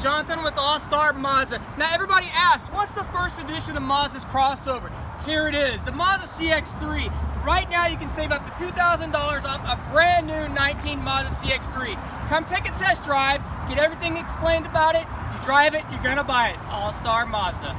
Jonathan with All Star Mazda. Now, everybody asks, what's the first edition of Mazda's crossover? Here it is, the Mazda CX-3. Right now, you can save up to $2,000 off a brand new 19 Mazda CX-3. Come take a test drive, get everything explained about it. You drive it, you're gonna buy it. All Star Mazda.